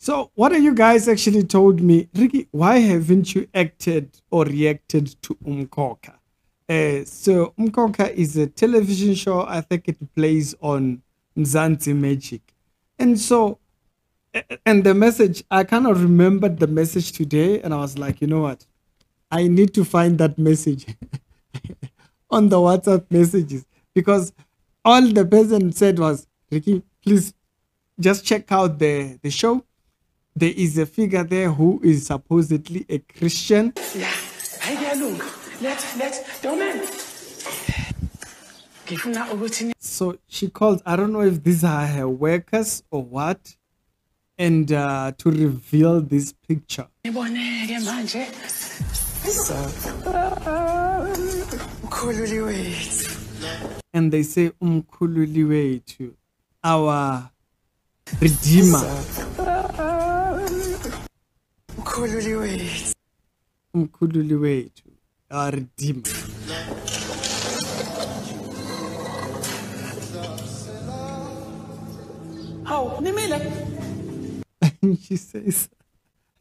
So, what are you guys actually told me, Ricky? Why haven't you acted or reacted to Umkhokha? Uh, so, Umkhokha is a television show. I think it plays on Mzansi Magic, and so, and the message I kind of remembered the message today, and I was like, you know what, I need to find that message on the WhatsApp messages because all the person said was, Ricky, please just check out the the show there is a figure there who is supposedly a Christian. So she calls, I don't know if these are her workers or what, and uh, to reveal this picture. And they say, Umkhululi to our Redeemer. Umkhululi wethu umkhululi wethu our redeemer How? Nimile. And she says,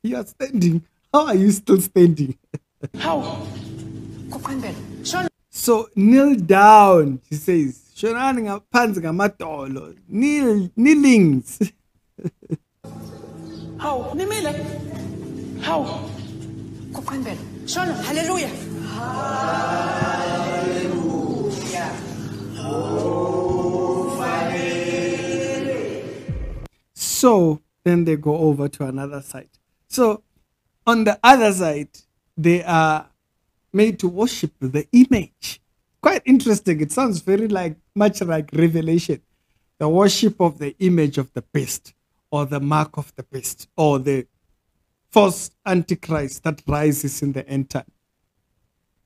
You are standing. How are you still standing? How? So kneel down, she says. Shonani ngaphansi ngamadolo. Kneel, kneelings. How? Nimile. How? Hallelujah. So then they go over to another side. So on the other side, they are made to worship the image. Quite interesting. It sounds very like much like Revelation, the worship of the image of the beast, or the mark of the beast, or the false antichrist that rises in the end time.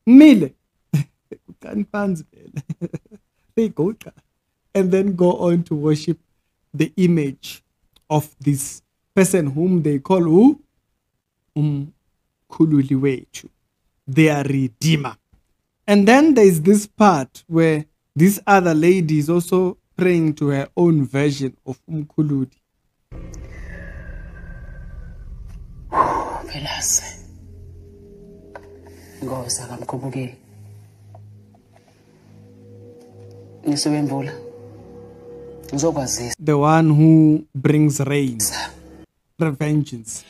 Mile. they go and then go on to worship the image of this person whom they call who? Um Kululiwechu, their redeemer. And then there's this part where this other lady is also praying to her own version of Umkhululi. Phelaze. Ngoza kamkhubukeli. Ngisebembula. Ngizokwazisa. The one who brings rain. Revengeance.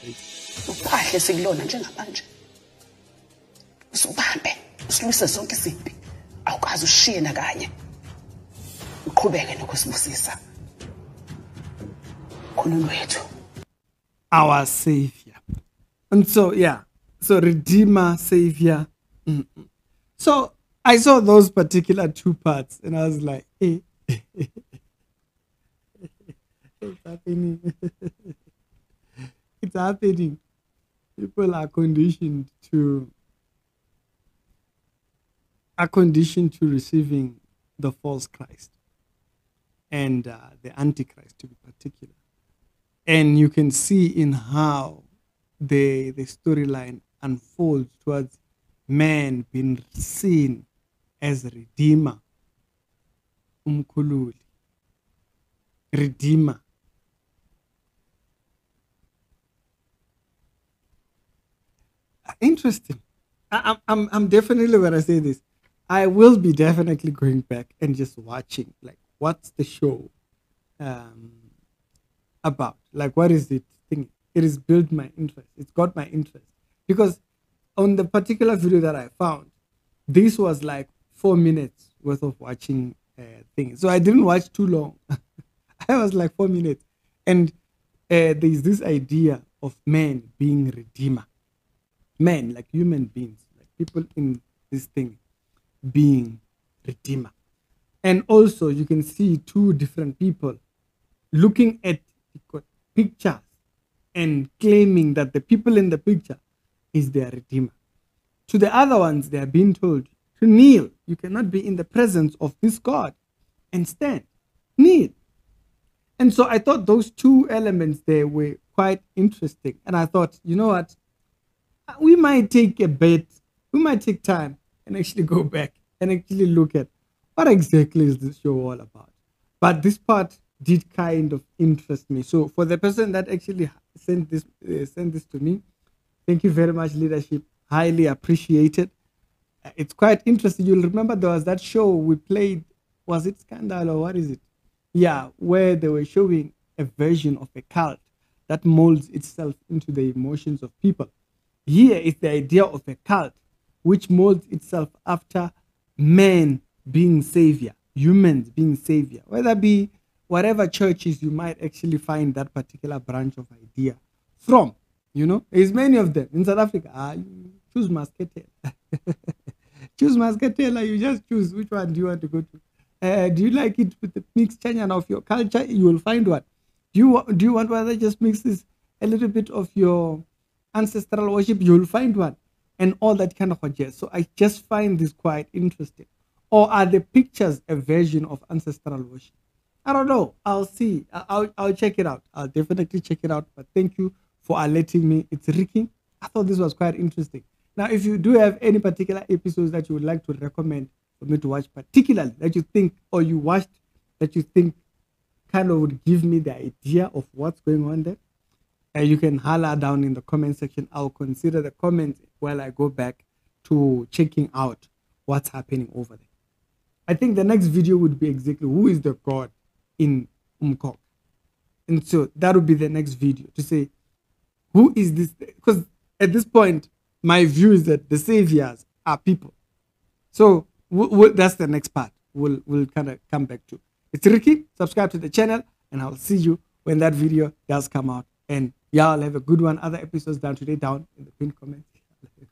Uphahle sikulona njengamanje. Usubambe, usilwise zonke izimpi. Awukazi ushiye nakanye. Uqhubeke nokusibusisa. Khona lwethu. Our savior. And so, yeah. So, Redeemer, Savior. mm So, I saw those particular two parts and I was like, hey, it's happening. it's happening. People are conditioned to are conditioned to receiving the false Christ and uh, the Antichrist to be particular. And you can see in how the the storyline unfolds towards man being seen as a redeemer. Umkhululi redeemer. Interesting. I, I'm, I'm definitely when i say this. I will be definitely going back and just watching like what's the show um, about? Like what is it it has built my interest. It's got my interest because on the particular video that I found, this was like four minutes worth of watching uh, things. So I didn't watch too long. I was like four minutes, and uh, there's this idea of men being redeemer, men like human beings, like people in this thing being redeemer, and also you can see two different people looking at pictures and claiming that the people in the picture is their redeemer. To the other ones, they are being told to kneel. You cannot be in the presence of this God and stand. Kneel. And so I thought those two elements there were quite interesting. And I thought, you know what? We might take a bit, we might take time and actually go back and actually look at what exactly is this show all about. But this part did kind of interest me. So for the person that actually sent this uh, this to me. Thank you very much, leadership. Highly appreciated. Uh, It's quite interesting. You'll remember there was that show we played. Was it Scandal or what is it? Yeah, where they were showing a version of a cult that molds itself into the emotions of people. Here is the idea of a cult which molds itself after men being savior, humans being savior, whether be whatever churches you might actually find that particular branch of idea from. You know, there's many of them in South Africa. Ah, choose Muscatel. choose Muscatel, you just choose which one do you want to go to. Uh, do you like it with the mixed Chinyan of your culture? You will find one. Do you do you want rather just mix this a little bit of your ancestral worship? You will find one, and all that kind of jazz. So I just find this quite interesting. Or are the pictures a version of ancestral worship? I don't know. I'll see. I'll, I'll check it out. I'll definitely check it out. But thank you for alerting me. It's Ricky. I thought this was quite interesting. Now, if you do have any particular episodes that you would like to recommend for me to watch, particularly that you think or you watched that you think kind of would give me the idea of what's going on there, uh, you can holler down in the comment section. I'll consider the comments while I go back to checking out what's happening over there. I think the next video would be exactly who is the God in Umkhokha. And so that would be the next video to say, who is this? Because at this point, my view is that the saviors are people. So w- w- that's the next part we'll, we'll kind of come back to. It's Ricky. Subscribe to the channel, and I'll see you when that video does come out. And y'all have a good one. Other episodes down today down in the pinned comments.